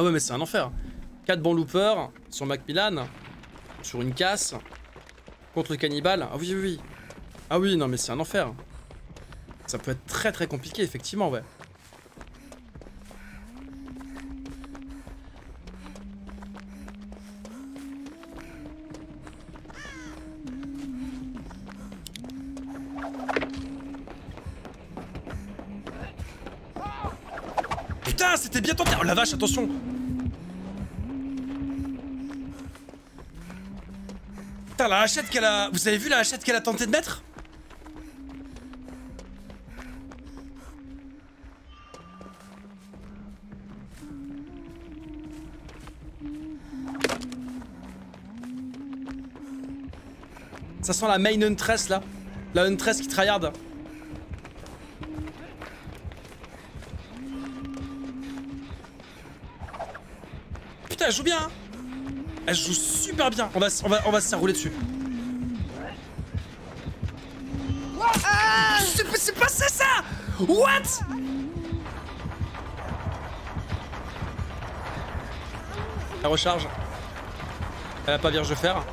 Ah ouais, mais c'est un enfer. 4 bons loopers sur Macmillan, sur une casse, contre le cannibale. Ah oui, oui, oui. Ah oui, non, mais c'est un enfer. Ça peut être très très compliqué, effectivement, ouais. Putain, c'était bien tenté Oh la vache, attention Putain, la hachette qu'elle a... Vous avez vu la hachette qu'elle a tenté de mettre? Ça sent la main huntress là. La huntress qui tryhard. Putain elle joue bien hein Elle joue super bien. On va, on va, on va se rouler dessus. C'est c'est passé ça What La recharge. Elle a pas vierge de fer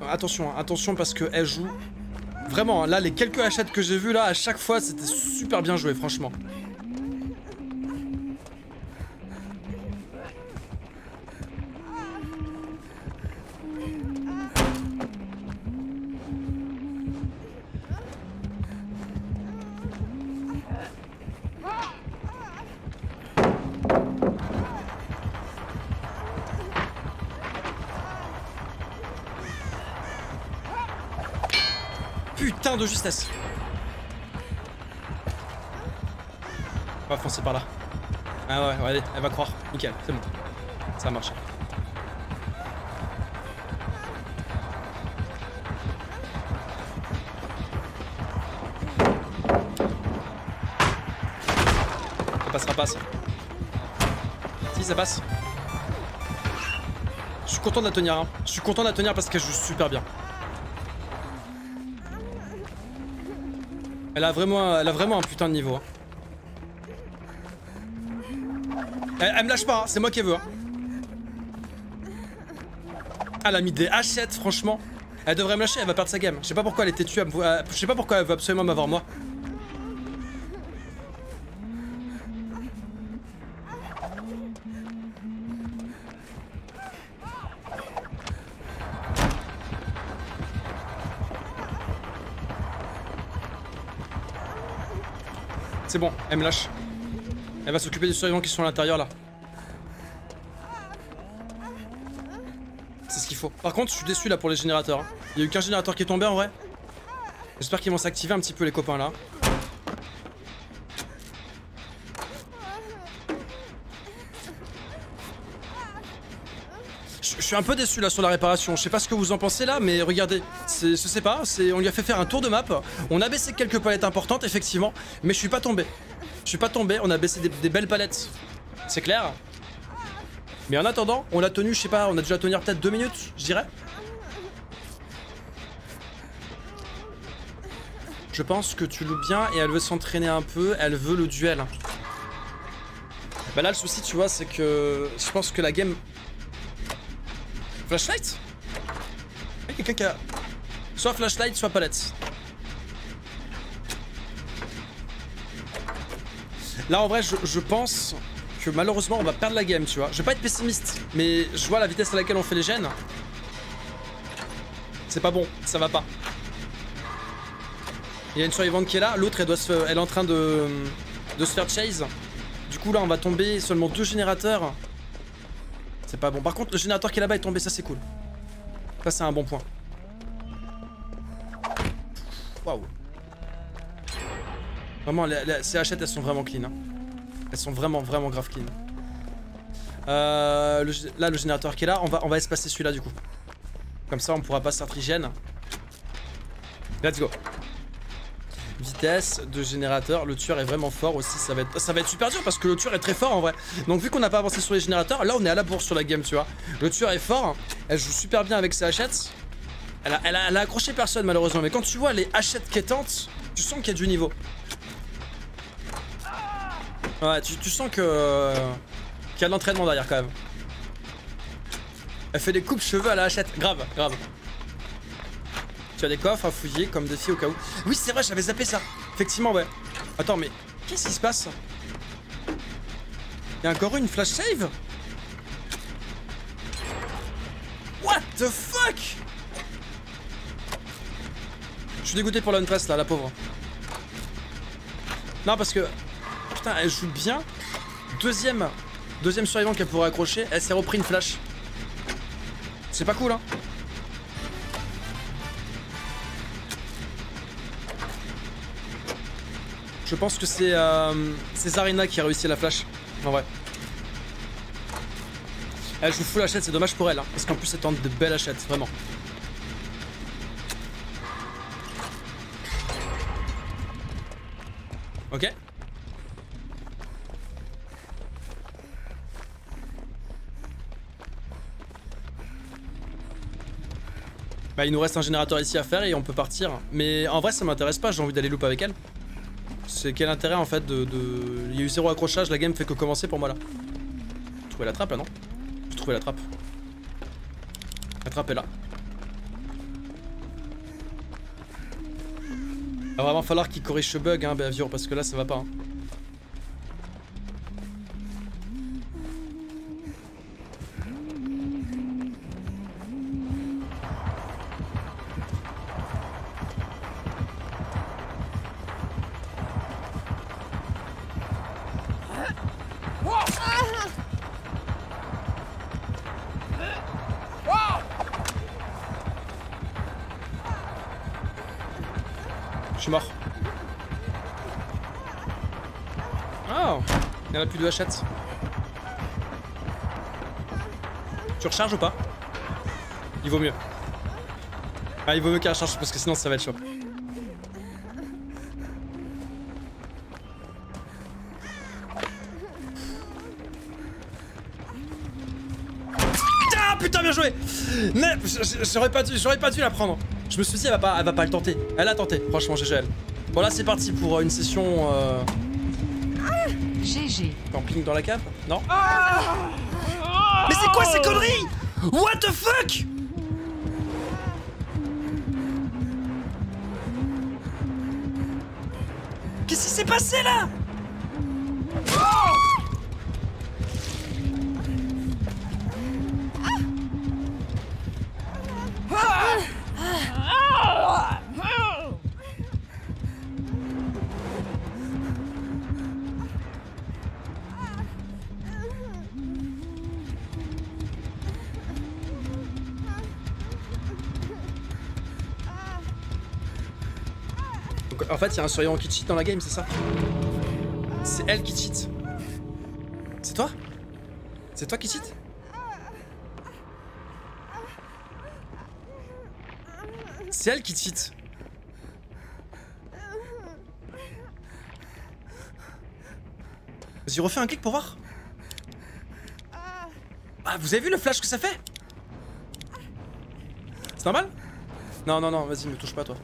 Attention, hein, attention parce que elle joue Vraiment, hein, là, les quelques hachettes que j'ai vues là, à chaque fois, c'était super bien joué, franchement. Putain de justesse. On va foncer par là. Ah ouais, allez, elle va croire. Nickel, c'est bon. Ça a marché. Ça passera pas. Si, ça passe. Je suis content de la tenir, hein. Je suis content de la tenir parce qu'elle joue super bien. Elle a vraiment, un putain de niveau. hein. Elle, me lâche pas, hein, c'est moi qui veux. hein. Elle a mis des hachettes, franchement. Elle devrait me lâcher, elle va perdre sa game. Je sais pas pourquoi elle était vo- euh, Je sais pas pourquoi elle veut absolument m'avoir moi. C'est bon, elle me lâche. Elle va s'occuper des survivants qui sont à l'intérieur là. C'est ce qu'il faut. Par contre, je suis déçu là pour les générateurs. hein. Il y a eu qu'un générateur qui est tombé en vrai. J'espère qu'ils vont s'activer un petit peu les copains là. Je suis un peu déçu là sur la réparation. Je sais pas ce que vous en pensez là, mais regardez, je sais pas, on lui a fait faire un tour de map. On a baissé quelques palettes importantes effectivement, mais je suis pas tombé. Je suis pas tombé. On a baissé des, belles palettes. C'est clair. Mais en attendant, on l'a tenu, je sais pas, on a la tenir peut-être deux minutes, je dirais. Je pense que tu loues bien et elle veut s'entraîner un peu, elle veut le duel. Bah là le souci tu vois c'est que je pense que la game... Flashlight Il y a quelqu'un qui a... Soit flashlight, soit palette. Là en vrai je, pense que malheureusement on va perdre la game tu vois. Je vais pas être pessimiste, mais je vois la vitesse à laquelle on fait les gènes. C'est pas bon, ça va pas. Il y a une survivante qui est là, l'autre elle est en train de, de se faire chase. Du coup là on va tomber seulement deux générateurs. C'est pas bon. Par contre le générateur qui est là-bas est tombé, ça c'est cool. Ça c'est un bon point. Waouh. Vraiment, les, ces hachettes elles sont vraiment clean. hein. Elles sont vraiment vraiment grave clean. Euh, là le générateur qui est là, on va, on va espacer celui-là du coup. Comme ça on pourra pas s'artrigène. Let's go. Vitesse de générateur, le tueur est vraiment fort aussi, ça va, être, super dur parce que le tueur est très fort en vrai. Donc vu qu'on n'a pas avancé sur les générateurs, là on est à la bourse sur la game tu vois. Le tueur est fort, elle joue super bien avec ses hachettes. Elle a, accroché personne malheureusement, mais quand tu vois les hachettes quêtantes, tu sens qu'il y a du niveau. Ouais, tu, tu sens que qu'il y a de l'entraînement derrière quand même. Elle fait des coupes cheveux à la hachette, grave, grave. Tu as des coffres à fouiller comme défi au cas où. Oui, c'est vrai, j'avais zappé ça. Effectivement, ouais. Attends, mais qu'est-ce qui se passe? Il y a encore une flash save? What the fuck? Je suis dégoûté pour la press là, la pauvre. Non, parce que. Putain, elle joue bien. Deuxième. Deuxième survivant qu'elle pourrait accrocher, elle s'est repris une flash. C'est pas cool, hein. Je pense que c'est euh, Zarina qui a réussi la flash. En vrai. Elle joue full hachette, c'est dommage pour elle. Hein, parce qu'en plus, elle tente de belles hachettes, vraiment. Ok. Bah il nous reste un générateur ici à faire et on peut partir. Mais en vrai ça m'intéresse pas, j'ai envie d'aller loop avec elle. C'est quel intérêt en fait de, Il y a eu zéro accrochage, la game fait que commencer pour moi là. J'ai trouvé la trappe là non? J'ai trouvé la trappe. La trappe est là. Il va vraiment falloir qu'il corrige ce bug hein Behavior parce que là ça va pas hein. Plus de hachette. Tu recharges ou pas? Il vaut mieux. Ah, il vaut mieux qu'elle recharge parce que sinon ça va être chaud. Ah putain, bien joué j'aurais pas j'aurais pas dû la prendre. Je me suis dit, elle va pas, elle va pas le tenter. Elle a tenté, franchement, GG elle. Bon là c'est parti pour euh, une session euh, GG. Camping dans la cave Non Mais c'est quoi ces conneries? What the fuck? Qu'est-ce qui s'est passé là? En fait, il y a un surveillant qui cheat dans la game, c'est ça C'est elle qui cheat. C'est toi C'est toi qui cheat C'est elle qui cheat. Vas-y, refais un clic pour voir. Ah, vous avez vu le flash que ça fait C'est normal Non, non, non, vas-y, me touche pas, toi.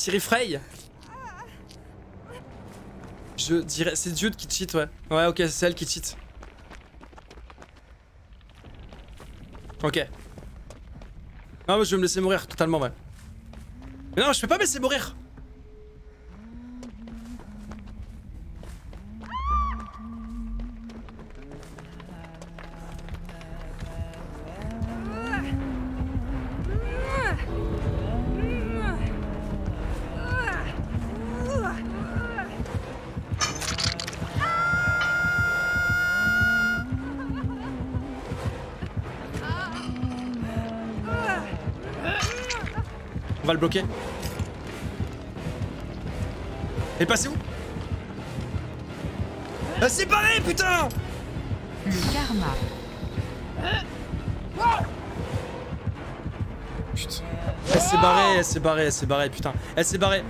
Siri Frey Je dirais... C'est Jude qui cheat, ouais. Ouais, ok, c'est elle qui cheat. Ok. Non, mais je vais me laisser mourir totalement, ouais. Mais non, je peux pas me laisser mourir va le bloquer. Elle est passée où? Elle s'est barrée, putain Le karma. Putain. Elle s'est barrée, elle s'est barrée, elle s'est barrée, putain. Elle s'est barrée.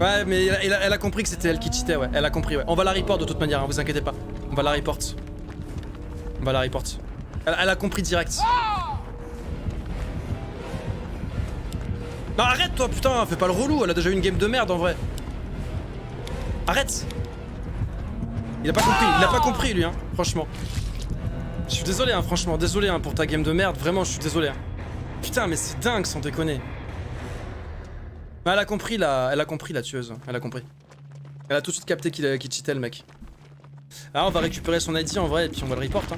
Ouais, mais elle, elle a- elle a compris que c'était elle qui cheatait, ouais. Elle a compris, ouais. On va la report de toute manière, hein, vous inquiétez pas. On va la report. On va la report. Elle, elle a compris direct. Arrête toi, putain, fais pas le relou, elle a déjà eu une game de merde en vrai. Arrête Il a pas compris, il a pas compris lui, hein, franchement. Je suis désolé, hein, franchement, désolé hein, pour ta game de merde, vraiment, je suis désolé. hein. Putain, mais c'est dingue sans déconner. Elle a compris la, elle a compris la tueuse, elle a compris. Elle a tout de suite capté qu'il qu'il cheatait le mec. Ah, on va récupérer son ID en vrai et puis on va le report. Hein.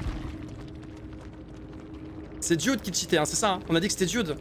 C'est Dude qui cheatait, hein, c'est ça hein On a dit que c'était Dude.